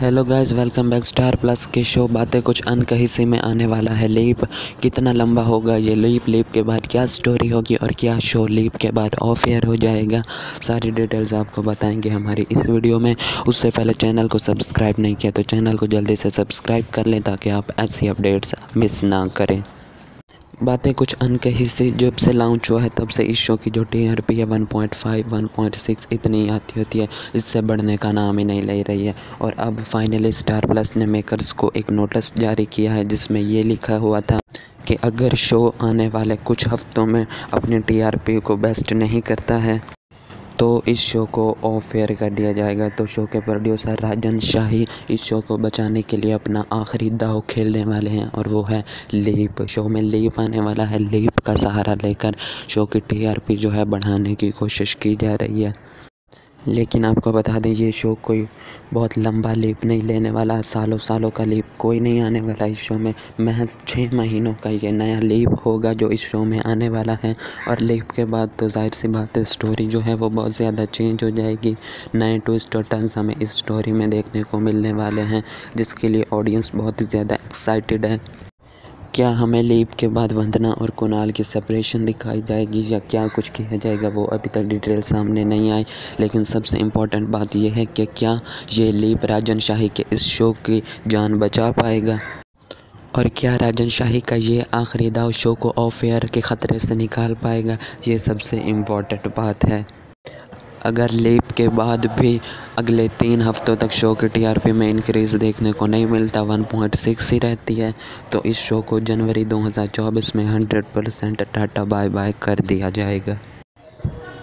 Hello guys welcome back Star Plus के show बातें कुछ अनकही से में आने वाला है। लीप, कितना लंबा होगा ये लीप? लीप के बाद क्या स्टोरी होगी और क्या शो लीप के बाद ऑफ़ एयर हो जाएगा। सारी डिटेल्स आपको बताएँगे हमारी इस वीडियो में। उससे पहले चैनल को सब्सक्राइब नहीं किया तो चैनल को जल्दी से सब्सक्राइब कर लें ताकि आप ऐसी अपडेट्स मिस ना करें। बातें कुछ अनकही से जब से लॉन्च हुआ है, तब से इस शो की जो टी आर पी है 1.5 1.6 इतनी आती होती है, इससे बढ़ने का नाम ही नहीं ले रही है। और अब फाइनली स्टार प्लस ने मेकर्स को एक नोटिस जारी किया है, जिसमें ये लिखा हुआ था कि अगर शो आने वाले कुछ हफ्तों में अपनी टीआरपी को बेस्ट नहीं करता है तो इस शो को ऑफ़ एयर कर दिया जाएगा। तो शो के प्रोड्यूसर राजन शाही इस शो को बचाने के लिए अपना आखिरी दाव खेलने वाले हैं और वो है लीप। शो में लीप आने वाला है। लीप का सहारा लेकर शो की टीआरपी जो है बढ़ाने की कोशिश की जा रही है। लेकिन आपको बता दें ये शो कोई बहुत लंबा लीप नहीं लेने वाला, सालों सालों का लीप कोई नहीं आने वाला इस शो में। महज छः महीनों का ये नया लीप होगा जो इस शो में आने वाला है। और लीप के बाद तो ज़ाहिर सी बात है स्टोरी जो है वो बहुत ज़्यादा चेंज हो जाएगी। नए ट्विस्ट और टर्न्स हमें इस स्टोरी में देखने को मिलने वाले हैं, जिसके लिए ऑडियंस बहुत ज़्यादा एक्साइटेड है। क्या हमें लीप के बाद वंदना और कुणाल की सेपरेशन दिखाई जाएगी या क्या कुछ किया जाएगा, वो अभी तक डिटेल सामने नहीं आई। लेकिन सबसे इम्पोर्टेंट बात यह है कि क्या ये लीप राजन शाही के इस शो की जान बचा पाएगा? और क्या राजन शाही का ये आखिरी दाव शो को ऑफ़ एयर के ख़तरे से निकाल पाएगा? ये सबसे इम्पोर्टेंट बात है। अगर लीप के बाद भी अगले तीन हफ्तों तक शो की टीआरपी में इंक्रीज़ देखने को नहीं मिलता 1.6 ही रहती है तो इस शो को जनवरी 2024 में 100 परसेंट टाटा बाय बाय कर दिया जाएगा।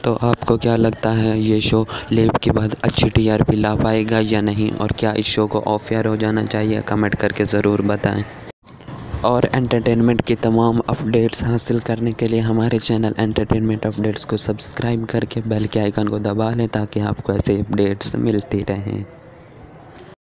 तो आपको क्या लगता है, ये शो लीप के बाद अच्छी टीआरपी ला पाएगा या नहीं, और क्या इस शो को ऑफ़ एयर हो जाना चाहिए, कमेंट करके ज़रूर बताएँ। और एंटरटेनमेंट की तमाम अपडेट्स हासिल करने के लिए हमारे चैनल एंटरटेनमेंट अपडेट्स को सब्सक्राइब करके बेल के आइकन को दबा लें ताकि आपको ऐसे अपडेट्स मिलती रहें।